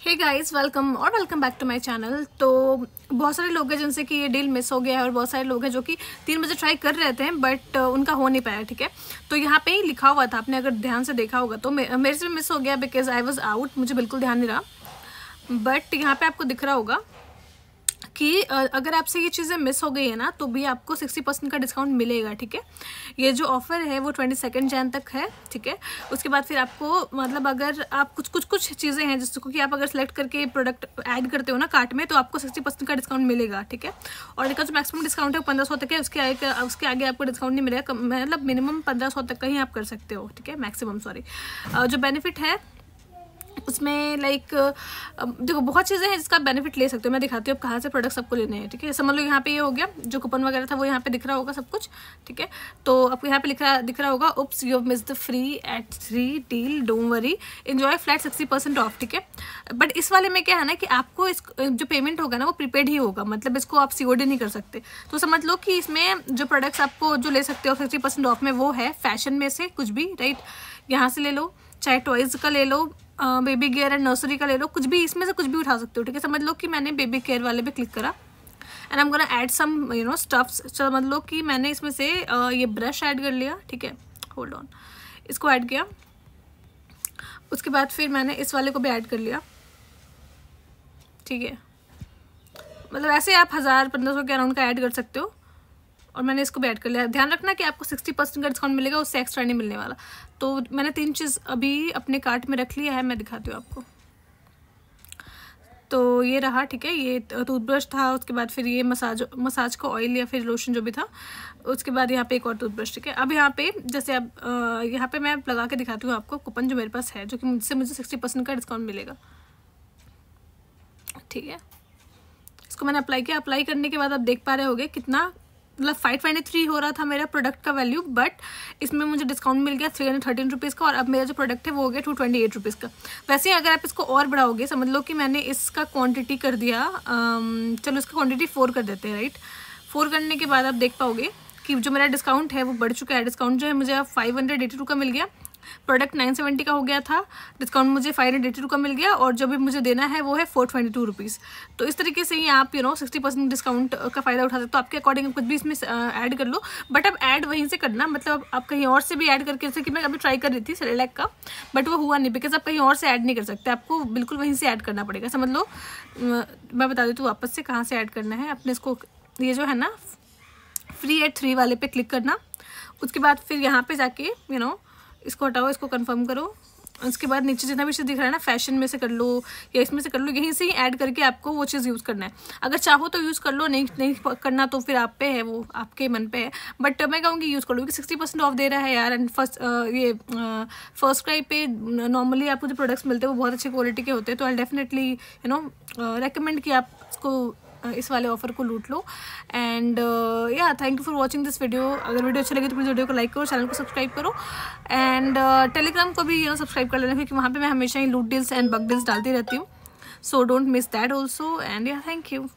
हे guys welcome और welcome back to my channel तो बहुत सारे लोग हैं जिनसे कि ये डील मिस हो गया है और बहुत सारे लोग हैं जो कि तीन बजे ट्राई कर रहे थे बट उनका हो नहीं पाया, ठीक है? तो यहाँ पे ही लिखा हुआ था, आपने अगर ध्यान से देखा होगा तो मेरे से मिस हो गया बिकॉज़ आई वॉज़ आउट मुझे बिल्कुल ध्यान नहीं रहा। बट यहाँ पर आपको दिख रहा होगा कि अगर आपसे ये चीज़ें मिस हो गई है ना तो भी आपको सिक्सटी परसेंट का डिस्काउंट मिलेगा, ठीक है? ये जो ऑफ़र है, वो ट्वेंटी सेकेंड जैन तक है, ठीक है? उसके बाद फिर आपको मतलब अगर आप कुछ कुछ कुछ चीज़ें हैं जिसको कि आप अगर सेलेक्ट करके प्रोडक्ट ऐड करते हो ना कार्ट में तो आपको सिक्सटी परसेंट का डिस्काउंट मिलेगा, ठीक है? और इसका जो मैक्सिमम डिस्काउंट है पंद्रह सौ तक है, उसके आगे उसके आगे आपको डिस्काउंट नहीं मिलेगा मतलब मिनिमम पंद्रह सौ तक का ही आप कर सकते हो, ठीक है? मैक्सिमम सॉरी जो बेनिफिट है उसमें लाइक देखो, बहुत चीज़ें हैं जिसका बेनिफिट ले सकते हो। मैं दिखाती हूँ आप कहाँ से प्रोडक्ट सबको लेने हैं, ठीक है? समझ लो यहाँ पे ये हो गया, जो कूपन वगैरह था वो यहाँ पे दिख रहा होगा सब कुछ, ठीक है? तो आपको यहाँ पे लिख रहा, दिख रहा होगा oops you miss the free eight three deal don't worry enjoy flat sixty percent off ठीक है? बट इस वाले में क्या है ना कि आपको इस, जो पेमेंट होगा ना वो प्रीपेड ही होगा मतलब इसको आप सी नहीं कर सकते। तो समझ लो कि इसमें जो प्रोडक्ट्स आपको जो ले सकते हो सिक्सटी परसेंट ऑफ़ में वो है फ़ैशन में से कुछ भी राइट यहाँ से ले लो, चाहे टॉयज़ का ले लो बेबी केयर एंड नर्सरी का ले लो। कुछ भी इसमें से कुछ भी उठा सकते हो, ठीक है? समझ लो कि मैंने बेबी केयर वाले पे क्लिक करा। And I'm gonna add some you know stuffs समझ लो कि मैंने इसमें से ये ब्रश ऐड कर लिया, ठीक है? होल्ड ऑन इसको ऐड किया। उसके बाद फिर मैंने इस वाले को भी ऐड कर लिया। ठीक है? मतलब ऐसे आप हज़ार, पंद्रह सौ के अराउंड का ऐड कर सकते हो। और मैंने इसको ऐड कर लिया। ध्यान रखना कि आपको सिक्सटी परसेंट का डिस्काउंट मिलेगा, उससे एक्स्ट्रा नहीं मिलने वाला। तो मैंने तीन चीज़ अभी अपने कार्ट में रख लिया है, मैं दिखाती हूँ आपको। तो ये रहा, ठीक है, ये टूथब्रश था, उसके बाद फिर ये मसाज मसाज का ऑयल या फिर लोशन जो भी था, उसके बाद यहाँ पे एक और टूथब्रश ठीक है। अब यहाँ पे, जैसे अब यहाँ पे मैं लगा के दिखाती हूँ आपको कूपन जो मेरे पास है, जो कि मुझसे, मुझे सिक्सटी परसेंट का डिस्काउंट मिलेगा। ठीक है? इसको मैंने अप्लाई किया। अप्लाई करने के बाद आप देख पा रहे होगे कितना मतलब फाइव ट्वेंटी थ्री हो रहा था मेरा प्रोडक्ट का वैल्यू बट इसमें मुझे डिस्काउंट मिल गया थ्री हंड्रेड थर्टीन रुपीज़ का और अब मेरा जो प्रोडक्ट है वो हो गया टू ट्वेंटी एट रुपीज़ का। वैसे ही अगर आप इसको और बढ़ाओगे, समझ लो कि मैंने इसका क्वान्टिटी कर दिया चलो इसका क्वान्टिटी फोर कर देते हैं राइट फोर करने के बाद आप देख पाओगे कि जो मेरा डिस्काउंट है वो बढ़ चुका है। डिस्काउंट जो है मुझे फाइव हंड्रेड एटी टू का मिल गया। प्रोडक्ट नाइन सेवेंटी का हो गया था डिस्काउंट मुझे फाइव हंड्रेड एटी टू का मिल गया और जो भी मुझे देना है वो है फोर ट्वेंटी टू रुपीज़ तो इस तरीके से ही आप you know sixty percent discount का फ़ायदा उठा सकते हो। आपके अकॉर्डिंग कुछ भी इसमें ऐड कर लो। बट अब ऐड वहीं से करना मतलब आप कहीं और से भी ऐड करके, जैसे कि मैं अभी ट्राई कर रही थी सेलेक्ट का बट वो हुआ नहीं बिकॉज़ आप कहीं और से ऐड नहीं कर सकते। आपको बिल्कुल वहीं से ऐड करना पड़ेगा। समझ लो? मैं बता देती हूँ वापस से कहाँ से ऐड करना है। अपने इसको, ये जो है ना फ्री एट थ्री वाले पे क्लिक करना। उसके बाद फिर यहाँ पे जाके यू नो इसको हटाओ, इसको कंफर्म करो। उसके बाद नीचे जितना भी चीज़ दिख रहा है ना फ़ैशन में से कर लो, या इसमें से कर लो, यहीं से ही ऐड करके आपको वो चीज़ यूज़ करना है। अगर चाहो तो यूज़ कर लो, नहीं नहीं करना तो फिर आप पे है वो, आपके मन पे है। बट मैं कहूँगी यूज़ कर लो, क्योंकि सिक्सटी परसेंट ऑफ़ दे रहा है यार एंड फ़र्स्ट ये फ़र्स्ट क्राई पे नॉर्मली आपको जो प्रोडक्ट्स मिलते हैं, वो बहुत अच्छी क्वालिटी के होते हैं तो I definitely you know recommend कि आप इसको इस वाले ऑफ़र को लूट लो। And yeah thank you for watching this video अगर वीडियो अच्छी लगी तो प्लीज़ वीडियो को लाइक करो चैनल को सब्सक्राइब करो. एंड टेलीग्राम uh, को भी यू नो सब्सक्राइब कर लेना क्योंकि वहाँ पर मैं हमेशा ही लूट डील्स एंड बग डील्स डालती रहती हूँ. So don't miss that also and yeah thank you